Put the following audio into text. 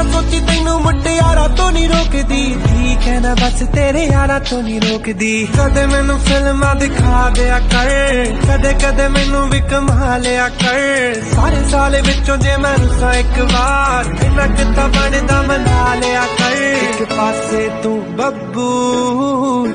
ਨਾ ਸੋਚੀ ਤੈਨੂੰ ਮੁਟਿਆਰਾ ਤੋਂ ਨਹੀਂ ਰੋਕਦੀ। ਠੀਕ ਹੈ ਨਾ ਬਸ ਤੇਰੇ ਯਾਰਾਂ ਤੋਂ ਨਹੀਂ ਰੋਕਦੀ। ਕਦੇ ਮੈਨੂੰ ਫਿਲਮਾਂ ਦਿਖਾ ਦਿਆ ਕਰ, ਕਦੇ ਕਦੇ ਮੈਨੂੰ ਵੀ ਕਮਾ ਲਿਆ ਕਰ। ਸਾਰੇ ਸਾਲ ਵਿੱਚੋਂ ਜੇ ਮੈਂ ਰੁੱਸਾਂ ਇੱਕ ਵਾਰ, ਇੰਨਾ ਕਿੱਤਾ ਬਣਦਾ ਮਨਾ ਲਿਆ ਕਰ। ਇੱਕ ਪਾਸੇ ਤੂੰ ਬੱਬੂ